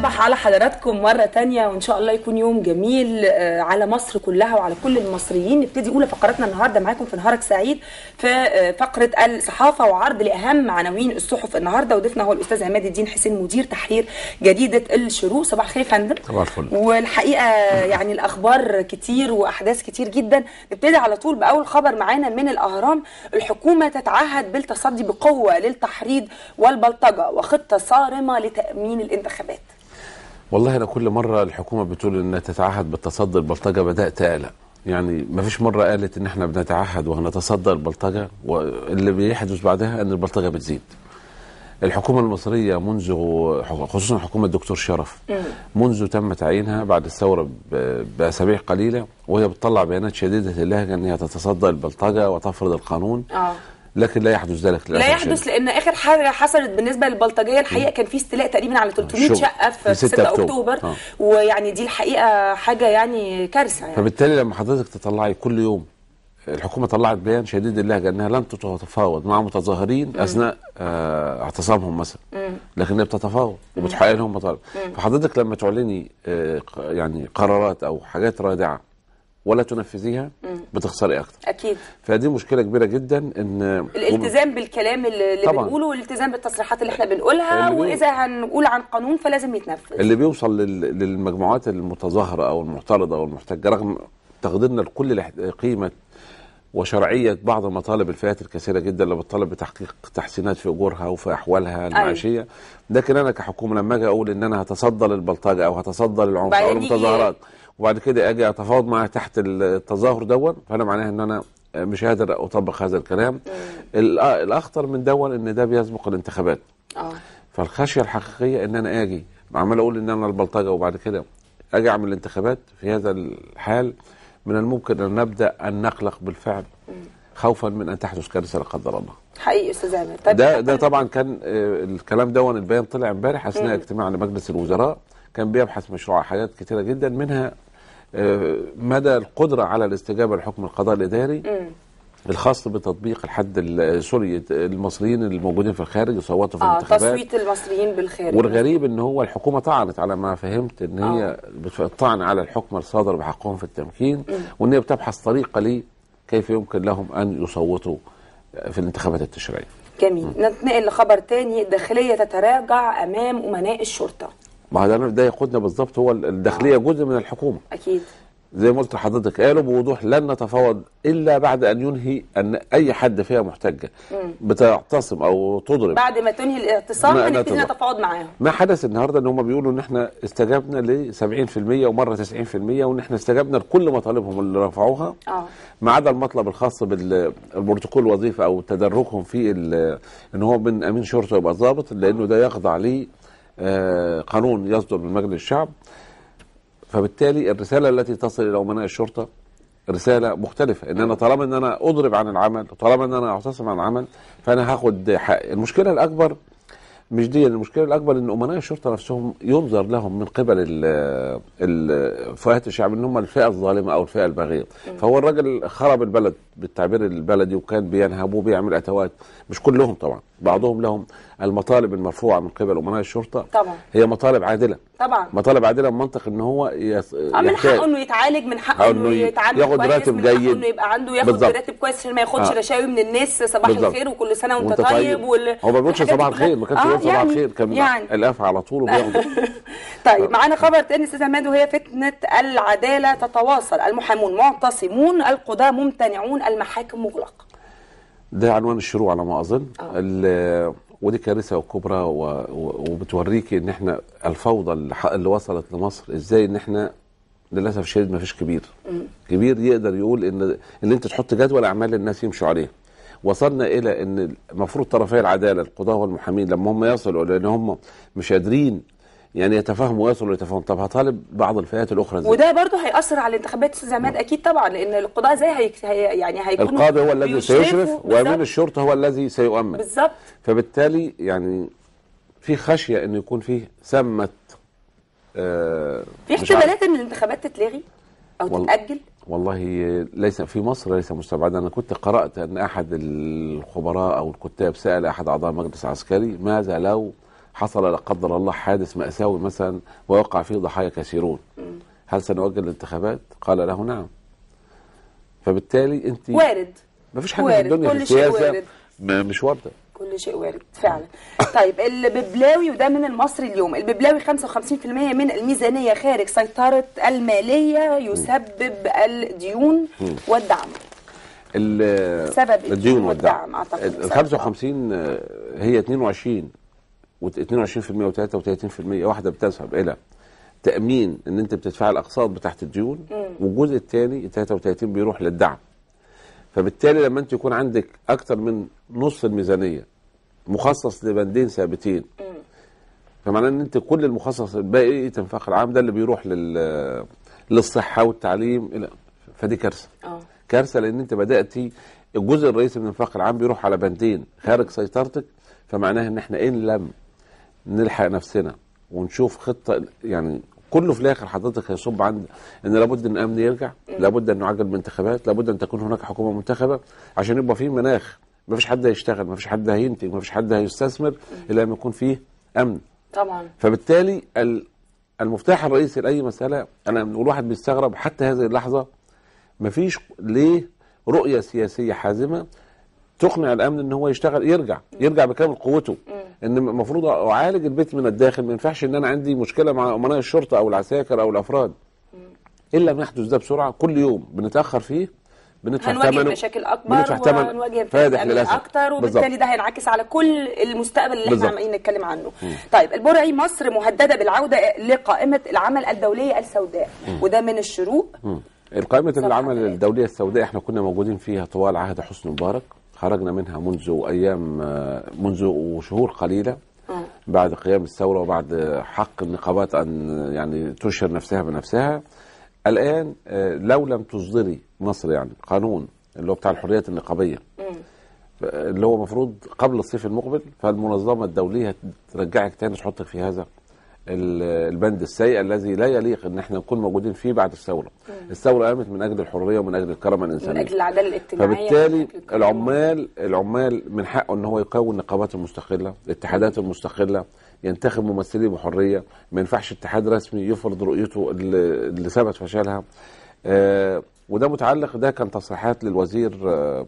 بصبح على حضراتكم مرة تانية وإن شاء الله يكون يوم جميل آه، على مصر كلها وعلى كل المصريين. نبتدي أولى فقراتنا النهاردة معاكم في نهارك سعيد في آه، فقرة الصحافة وعرض لأهم عناوين الصحف النهاردة. وضيفنا هو الأستاذ عماد الدين حسين مدير تحرير جريدة الشروق. صباح الخير يا فندم. صباح الفل. والحقيقة يعني الأخبار كتير وأحداث كتير جدا. نبتدي على طول بأول خبر معانا من الأهرام. الحكومة تتعهد بالتصدي بقوة للتحريض والبلطجة وخطة صارمة لتأمين الانتخابات. والله أنا كل مرة الحكومة بتقول إنها تتعهد بالتصدي البلطجه بدأت اقلق يعني ما فيش مرة قالت إن إحنا بنتعهد وهنتصدى البلطجه واللي بيحدث بعدها إن البلطجة بتزيد. الحكومة المصرية منذ خصوصا حكومة الدكتور شرف منذ تم تعيينها بعد الثورة ب- بأسابيع قليلة وهي بتطلع بيانات شديدة اللهجه إن هي تتصدى البلطجه وتفرض القانون. آه. لكن لا يحدث ذلك لا يحدث. لأن آخر حاجة حصلت بالنسبة للبلطجية الحقيقة كان في استيلاء تقريبا على 300 شغل. شقة في في 6 6 أكتوبر. آه. ويعني دي الحقيقة حاجة يعني كارثة يعني. فبالتالي لما حضرتك تطلعي كل يوم الحكومة طلعت بيان شديد اللهجه انها لن تتفاوض مع متظاهرين أثناء آه اعتصامهم مثلا. لكنها بتتفاوض وبتحقق لهم مطالب. فحضرتك لما تعلني آه يعني قرارات أو حاجات رادعة ولا تنفذيها بتخسري أكتر. أكيد. فدي مشكلة كبيرة جدا إن الالتزام بالكلام اللي طبعاً. بنقوله والالتزام بالتصريحات اللي إحنا بنقولها اللي وإذا هنقول عن قانون فلازم يتنفذ. اللي بيوصل لل- للمجموعات المتظاهرة أو المعترضة أو المحتجة رغم تقديرنا لكل قيمة وشرعية بعض المطالب الفئات الكثيرة جدا اللي بتطالب بتحقيق تحسينات في أجورها وفي أحوالها المعيشية. لكن أنا كحكومة لما أجي أقول إن أنا هتصدى للبلطجة أو هتصدى للعنف أو المتظاهرات وبعد كده أجي اتفاوض معاه تحت التظاهر دون فانا معناها ان أنا مش قادر اطبق هذا الكلام. الاخطر من دون ان ده بيسبق الانتخابات. آه. فالخشية الحقيقية ان أنا أجي عمال أقول ان أنا البلطجة وبعد كده أجي اعمل الانتخابات في هذا الحال من الممكن ان نبدأ أن نقلق بالفعل خوفا من أن تحدث كارثة لا قدر الله. حقيقي أستاذ طيب ده ده طبعا كان آه، الكلام ده البيان طلع امبارح أثناء اجتماع لمجلس الوزراء. كان بيبحث مشروع حاجات كثيره جدا منها آه، مدى القدرة على الاستجابة لحكم القضاء الإداري الخاص بتطبيق الحد ال- سوري المصريين الموجودين في الخارج يصوتوا في آه الانتخابات تصويت المصريين بالخارج. والغريب إن هو الحكومة طعنت على ما فهمت إن هي بتطعن على الحكم الصادر بحقهم في التمكين وإن هي بتبحث طريقة لي كيف يمكن لهم أن يصوتوا في الانتخابات التشريعية. جميل. ننتقل لخبر تاني. الداخليه تتراجع أمام أمناء الشرطة. ما هو ده ده يقودنا بالظبط هو الداخلية جزء من الحكومة. أكيد. زي ما قلت لحضرتك قالوا بوضوح لن نتفاوض إلا بعد أن ينهي أن أي حد فيها محتجة بتعتصم أو تضرب. بعد ما تنهي الاعتصام هنبتدي. نتفاوض معاهم. ما حدث النهارده إن هم بيقولوا إن إحنا استجبنا ل 70% ومرة 90% وإن إحنا استجبنا لكل مطالبهم اللي رفعوها. آه. ما عدا المطلب الخاص بالبروتوكول الوظيفة أو تدرجهم في إن هو من أمين شرطة يبقى ضابط لأنه ده يخضع ل آه، قانون يصدر من مجلس الشعب. فبالتالي الرسالة التي تصل إلى أمناء الشرطة رسالة مختلفة. ان أنا طالما ان أنا أضرب عن العمل طالما ان أنا أعتصم عن العمل فأنا هاخد حقي. المشكلة الأكبر مش دي المشكلة الأكبر إن أمناء الشرطة نفسهم ينظر لهم من قبل فئات الشعب إن هم الفئة الظالمة أو الفئة الباغيه فهو الراجل خرب البلد بالتعبير البلدي وكان بينهبوه بيعمل أتوات. مش كلهم طبعا. بعضهم لهم المطالب المرفوعة من قبل امناء الشرطة طبعا هي مطالب عادلة طبعا مطالب عادلة بمنطق إن هو يس... آه من حقه إنه يتعالج من حقه إنه يتعامل ياخد راتب جيد. إنه يبقى عنده ياخد. راتب كويس عشان ما ياخدش آه. رشاوي من الناس صباح بالظبط. الخير وكل سنة وأنت وأنت طيب وال... هو ما بيقولش صباح الخير. ما كانش آه، بيقول صباح يعني- الخير كان يعني القفا على طول وبياخده طيب معانا خبر تاني أستاذ عماد وهي فتنة العدالة تتواصل المحامون معتصمون القضاة ممتنعون المحاكم مغلقة ده عنوان الشروع على ما أظن آه. ودي كارثة كبرى. وبتوريكي إن إحنا الفوضى اللي, وصلت لمصر إزاي إن إحنا للأسف الشديد ما فيش كبير كبير يقدر يقول إن ان أنت تحط جدول أعمال الناس يمشوا عليها وصلنا إلى إن المفروض طرفي العدالة القضاه والمحامين لما هم يصلوا لأن هم مش قادرين يعني يتفاهموا ويصلوا لتفاهم طب هطالب بعض الفئات الأخرى إزاي؟ وده برضه هيأثر على الانتخابات أستاذ عماد أكيد طبعا لأن القضاء زي هي... يعني هيكونوا القاضي هو الذي. سيشرف. وامين الشرطة هو الذي سيؤمن. بالظبط. فبالتالي يعني في خشية انه يكون فيه ثمه آه في. احتمالات إن الانتخابات تتلغي أو وال- تتأجل؟ والله ليس في مصر ليس مستبعدا أنا كنت قرأت أن أحد الخبراء أو الكتاب سأل أحد أعضاء مجلس عسكري ماذا لو حصل لا قدر الله حادث مأساوي مثلا ووقع فيه ضحايا كثيرون. هل سنؤجل الانتخابات؟ قال له نعم. فبالتالي انت وارد. ما فيش حاجة وارد. في الدنيا في كل شيء السياسة. وارد. ما- مش واردة. كل شيء وارد فعلا. طيب الببلاوي وده من المصري اليوم. الببلاوي 55% من الميزانية خارج سيطرة المالية يسبب الديون والدعم. ال- سبب الديون والدعم. أعتقد. ال 55 آه، هي 22 و 22% و 33% واحدة بتذهب إلى تأمين إن أنت بتدفع الأقساط بتاعت الديون والجزء الثاني 33 بيروح للدعم. فبالتالي لما أنت يكون عندك أكتر من نص الميزانية مخصص لبندين ثابتين فمعناه إن أنت كل المخصص الباقي الانفاق العام ده اللي بيروح لل للصحة والتعليم إلى فدي كارثة. آه. كارثة لأن أنت بداتي الجزء الرئيسي من الانفاق العام بيروح على بندين خارج سيطرتك فمعناها إن إحنا إن لم نلحق نفسنا ونشوف خطة يعني كله في الآخر حضرتك هيصب عند إن لابد إن الأمن يرجع لابد إن نعجل بانتخابات لابد إن تكون هناك حكومة منتخبة عشان يبقى في مناخ. ما فيش حد هيشتغل ما فيش حد هينتج ما فيش حد هيستثمر إلا لما يكون فيه أمن. طبعا. فبالتالي ال- المفتاح الرئيسي لأي مسألة أنا والواحد بيستغرب حتى هذه اللحظة مفيش ليه رؤية سياسية حازمة تقنع الأمن إن هو يشتغل يرجع يرجع بكامل قوته. إن المفروض أعالج البيت من الداخل ما ينفعش إن أنا عندي مشكلة مع أمناء الشرطة أو العساكر أو الأفراد. ان لم يحدث ده بسرعة كل يوم بنتأخر فيه بندفع هنواجه ثمنه مشاكل أكبر بندفع ثمن وهنواجه فادح للأسف. أكتر وبالتالي. ده هينعكس على كل المستقبل اللي إحنا. عمالين نتكلم عنه. طيب البرعي مصر مهددة بالعودة لقائمة العمل الدوليه السوداء وده من الشروق. صفحة العمل ثلاثة. الدولية السوداء إحنا كنا موجودين فيها طوال عهد حسني مبارك. خرجنا منها منذ أيام آه، منذ شهور قليلة آه. بعد قيام الثورة وبعد حق النقابات أن يعني تشهر نفسها بنفسها الآن آه، لو لم تصدري مصر يعني قانون اللي هو بتاع الحريات النقابية اللي هو المفروض قبل الصيف المقبل فالمنظمة الدولية ترجعك تاني تحطك في هذا البند السيء الذي لا يليق إن إحنا نكون موجودين فيه بعد الثورة. الثورة قامت من أجل الحرية ومن أجل الكرامة من الإنسانية. أجل العدالة الاجتماعية فبالتالي من. العمال العمال من حقه إن هو يكون نقابات المستقلة، الاتحادات المستقلة، ينتخب ممثلين بحرية، ما ينفعش اتحاد رسمي يفرض رؤيته اللي اللي ثبت فشلها. آه وده متعلق ده كان تصريحات للوزير آه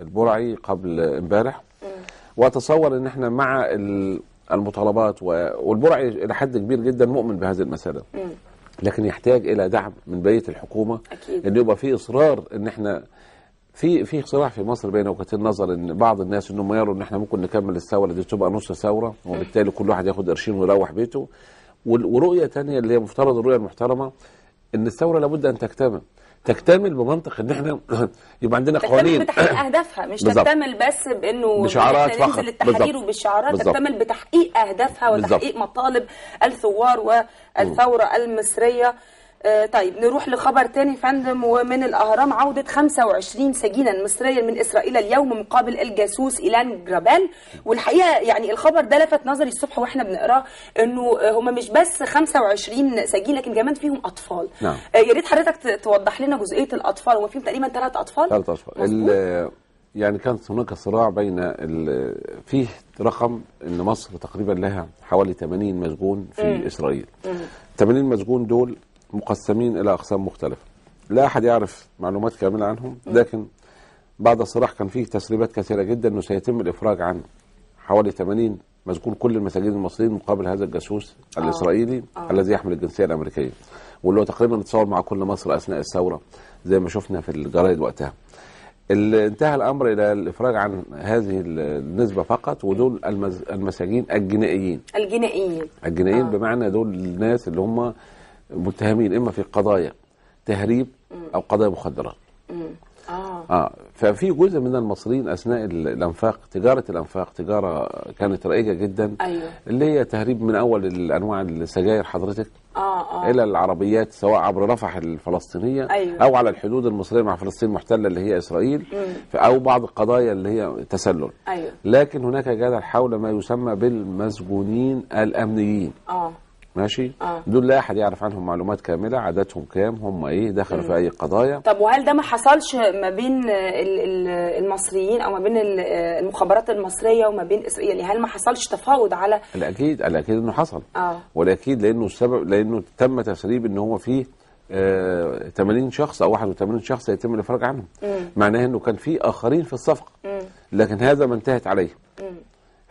البرعي قبل امبارح واتصور إن إحنا مع ال- المطالبات والبرعي إلى حد كبير جدا مؤمن بهذه المسألة. لكن يحتاج إلى دعم من بقية الحكومة أكيد. ان يبقى في إصرار إن إحنا في في صراع في مصر بين وجهتين النظر إن بعض الناس إنهم يروا إن إحنا ممكن نكمل الثورة دي تبقى نص ثورة وبالتالي كل واحد ياخد قرشين ويروح بيته. ورؤية تانية اللي هي مفترض الرؤية المحترمة إن الثورة لابد أن تكتمل. تكتمل بمنطق إن إحنا يبقى عندنا تكتمل قوانين بتحقيق أهدافها مش بالظبط. تكتمل بس بإنه بشعارات فقط. ننزل التحرير. وبالشعارات بالظبط. تكتمل بتحقيق أهدافها. وتحقيق مطالب الثوار والثورة المصرية آه، طيب نروح لخبر تاني فندم ومن الأهرام عودة 25 سجينا مصريا من إسرائيل اليوم مقابل الجاسوس إيلان جرابال والحقيقة يعني الخبر ده لفت نظري الصبح وإحنا بنقراه إنه آه، هم مش بس 25 سجين لكن كمان فيهم أطفال. نعم. آه، يا ريت حضرتك توضح لنا جزئية الأطفال هو فيهم تقريبا ثلاث أطفال؟ ثلاث اشهر مظبوط. ال- يعني كانت هناك صراع بين فيه رقم إن مصر تقريبا لها حوالي 80 مسجون في إسرائيل. 80 مسجون دول مقسمين إلى أقسام مختلفة. لا أحد يعرف معلومات كاملة عنهم لكن بعد الصراع كان فيه تسريبات كثيرة جدا إنه سيتم الإفراج عن حوالي 80 مسجون كل المساجين المصريين مقابل هذا الجاسوس الإسرائيلي آه. الذي يحمل الجنسية الأمريكية. واللي هو تقريبا اتصور مع كل مصر أثناء الثورة زي ما شفنا في الجرايد وقتها. ال- انتهى الأمر إلى الإفراج عن هذه ال- النسبة فقط ودول المز- المساجين الجنائيين. الجنائيين. الجنائيين آه. بمعنى دول الناس اللي هم متهمين إما في قضايا تهريب أو قضايا مخدرات. آه. آه ففي جزء من المصريين أثناء ال- الأنفاق تجارة الأنفاق تجارة كانت رائجة جدا أيوه. اللي هي تهريب من أول الأنواع السجاير حضرتك. آه آه. إلى العربيات سواء عبر رفح الفلسطينية أيوة. أو على الحدود المصرية مع فلسطين المحتلة اللي هي إسرائيل ف- أو بعض القضايا اللي هي تسلل. أيوه. لكن هناك جدل حول ما يسمى بالمسجونين الأمنيين. آه. ماشي؟ آه. دول لا أحد يعرف عنهم معلومات كاملة عددهم كام هم إيه دخلوا في أي قضايا. طب وهل ده ما حصلش ما بين ال- ال- المصريين أو ما بين ال- المخابرات المصرية وما بين إسرائيل؟ يعني هل ما حصلش تفاوض على الأكيد الأكيد إنه حصل. آه. والاكيد لأنه السبب لأنه تم تسريب إن هو فيه آه 80 شخص أو 81 شخص يتم الإفراج عنهم. معناه إنه كان في آخرين في الصفقة. لكن هذا ما انتهت عليه.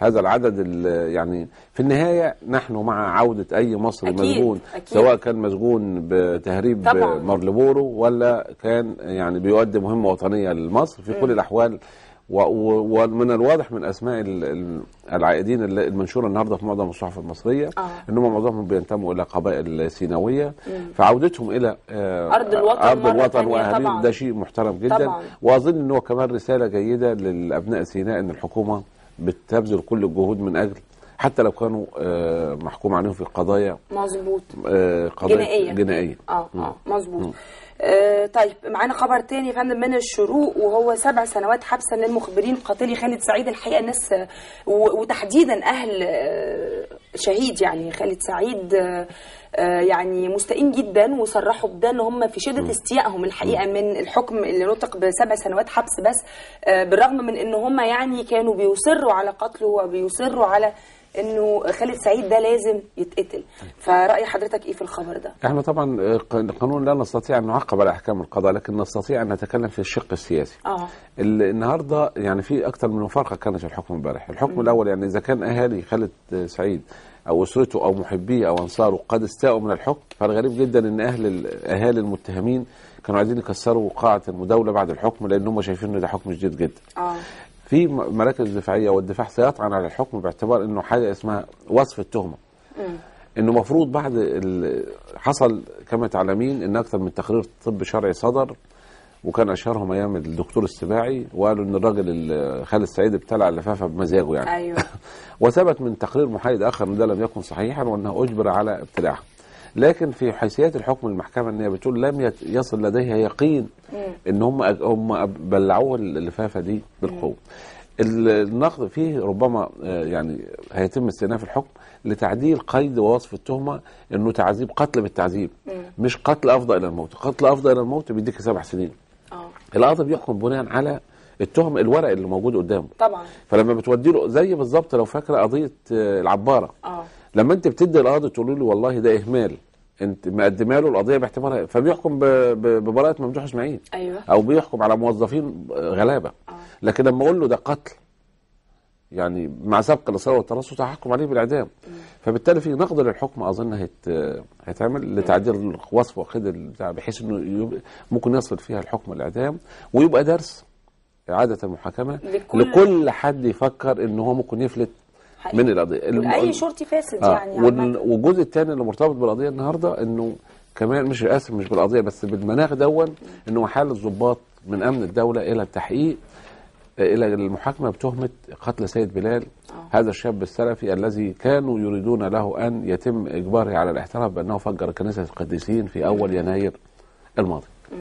هذا العدد ال- يعني في النهاية نحن مع عودة أي مصري أكيد، مسجون أكيد. سواء كان مسجون بتهريب طبعاً. مارلبورو ولا كان يعني بيؤدي مهمة وطنية لمصر في كل الأحوال و- و- ومن الواضح من أسماء ال- ال- العائدين المنشورة النهارده في معظم الصحف المصرية آه. إنهم معظمهم بينتموا إلى قبائل سيناويه فعودتهم إلى آه، أرض الوطن أرض الوطن تانية واهاليه طبعاً. ده شيء محترم جدا طبعاً. وأظن إن هو كمان رسالة جيدة للابناء سيناء إن الحكومة بتبذل كل الجهود من أجل حتى لو كانوا آه، محكوم عليهم في قضايا مظبوط. آه، قضايا جنائية. جنائية. آه آه مظبوط. آه طيب معانا خبر تاني يا فندم من الشروق وهو سبع سنوات حبسا للمخبرين قاتلي خالد سعيد. الحقيقة الناس وتحديدا أهل آه، شهيد يعني خالد سعيد آه، آه، يعني مستائين جدا وصرحوا بده إن هم في شدة استيائهم. الحقيقة من الحكم اللي نطق بسبع سنوات حبس بس آه، بالرغم من إن هم يعني كانوا بيصروا على قتله وبيصروا على إنه خالد سعيد ده لازم يتقتل. فرأي حضرتك إيه في الخبر ده؟ إحنا طبعا آه، القانون لا نستطيع أن نعقب على أحكام القضاء لكن نستطيع أن نتكلم في الشق السياسي. آه. ال- النهارده يعني في أكثر من مفارقة كانت في الحكم امبارح، الحكم الأول يعني إذا كان أهالي خالد سعيد أو أسرته أو محبيه أو أنصاره قد استاءوا من الحكم فالغريب جدا إن أهل ال- أهالي المتهمين كانوا عايزين يكسروا قاعة المداولة بعد الحكم لأن هم شايفين إن ده حكم جديد جدا. آه. في مراكز دفاعية والدفاع سيطعن على الحكم باعتبار إنه حاجة اسمها وصف التهمة. إنه مفروض بعد ال- حصل كما تعلمين إن أكثر من تقرير طب شرعي صدر وكان أشهرهم أيام الدكتور السباعي وقالوا إن الراجل ال- خالد سعيد ابتلع اللفافة بمزاجه يعني. أيوه. وثبت من تقرير محايد آخر إن ده لم يكن صحيحا وأنه أجبر على ابتلاعها لكن في حيثيات الحكم المحكمة إن هي بتقول لم يصل لديها يقين إن هم هم بلعوه اللفافة دي بالقوة. ال- النقد فيه ربما آه، يعني هيتم استئناف الحكم لتعديل قيد ووصف التهمة إنه تعذيب قتل بالتعذيب. مش قتل افضى إلى الموت. قتل افضى إلى الموت بيديك سبع سنين. آه. القاضي بيحكم بناء على التهم الورق اللي موجود قدامه. طبعا. فلما بتودي له زي بالظبط لو فاكرة قضية آه، العبارة. آه. لما انت بتدي القاضي تقول له والله ده إهمال. انت مقدمة له القضية باعتبارها فبيحكم ببراءة ممدوح إسماعيل. أيوه. أو بيحكم على موظفين غلابة. لكن لما أقول له ده قتل يعني مع سبق الاصرار والترصد هحكم عليه بالإعدام. فبالتالي في نقد للحكم أظن هيت هيتعمل لتعديل الوصف وقيد البتاع بحيث إنه يب- ممكن يصل فيها الحكم الإعدام ويبقى درس. إعادة المحاكمه لكل- لكل حد يفكر إن هو ممكن يفلت حقيقي. من القضية الم- اي شرطي فاسد آه يعني وال-. والجزء الثاني اللي مرتبط بالقضية النهارده إنه كمان مش اسف مش بالقضية بس بالمناخ دون إنه حال الضباط من أمن الدولة إلى التحقيق آه، إلى المحاكمة بتهمة قتل سيد بلال هذا الشاب السلفي الذي كانوا يريدون له أن يتم إجباره على الاعتراف بأنه فجر كنيسة القديسين في أول يناير الماضي. آه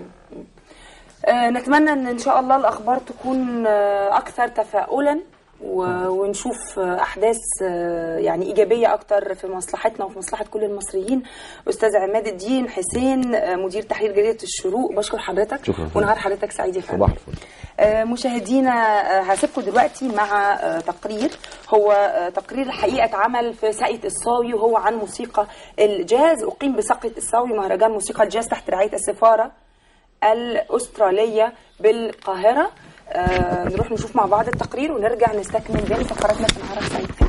نتمنى إن إن شاء الله الأخبار تكون آه أكثر تفاؤلا ونشوف آه، أحداث آه، يعني إيجابية أكتر في مصلحتنا وفي مصلحة كل المصريين. أستاذ عماد الدين حسين آه، مدير تحرير جريدة الشروق. بشكر حضرتك. شكراً. ونهار حضرتك سعيد يا فندم. صباح الفل. آه، مشاهدينا آه، هسيبكم دلوقتي مع آه، تقرير. هو آه، تقرير الحقيقة اتعمل في ساقية الصاوي وهو عن موسيقى الجاز. أقيم بساقية الصاوي مهرجان موسيقى الجاز تحت رعاية السفارة. الأسترالية بالقاهرة. آه، نروح نشوف مع بعض التقرير ونرجع نستكمل باقي فقراتنا في نهارك سعيد.